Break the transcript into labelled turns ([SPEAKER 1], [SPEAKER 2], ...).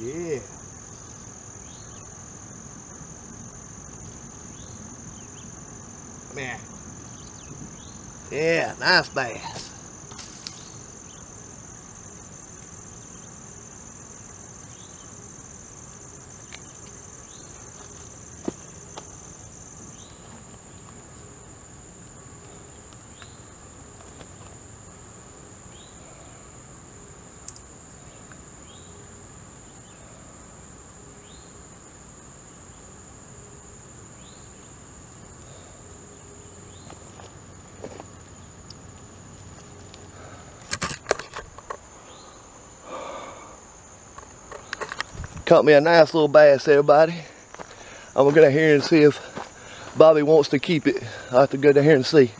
[SPEAKER 1] Yeah. Man. Yeah, nice bass. Caught me a nice little bass everybody. I'm gonna go down here and see if Bobby wants to keep it. I'll have to go down here and see.